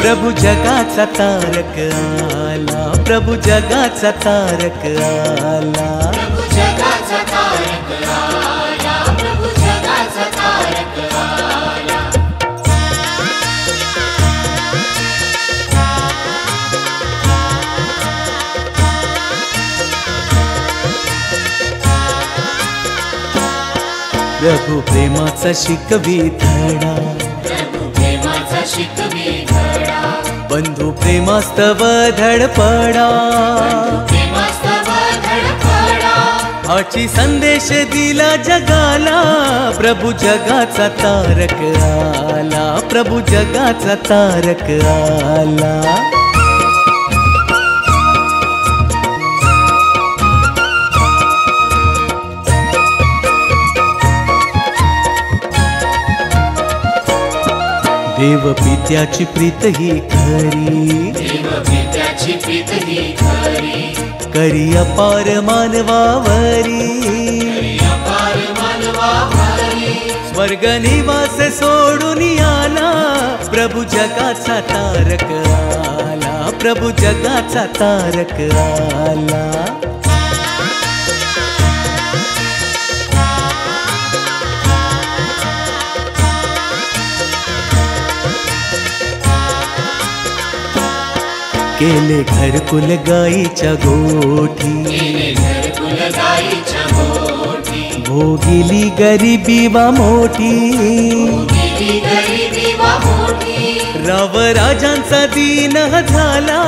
प्रभू जगाचा तारक आला प्रभू जगाचा तारक आला. प्रभु प्रेमाचा शिकवी धडा. प्रभु प्रेमाचा शिकवी बंधू प्रेमास्तव धडपडा प्रेमास्तव संदेश दिला जगाला. प्रभू जगाचा तारक आला. प्रभू जगाचा तारक आला. देव पित्याची प्रीत ही खरी. देव पित्याची प्रीत ही खरी करी अपार मानवावरी. स्वर्ग निवास सोडून आला प्रभू जगाचा तारक आला. प्रभू जगाचा तारक आला. केले घरकुल गाईच्या गोठी. भोगिली गरिबी वा मोठी. गेली राव राजांचा दिन झाला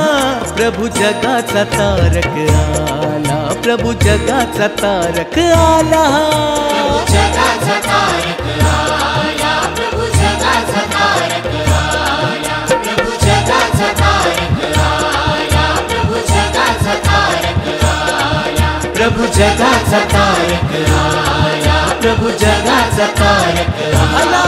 प्रभु जगाचा तारक आला प्रभु जगाचा तारक आला. जगाचा तारक आला. प्रभु जगाचा तारक आला प्रभु जगाचा तारक आला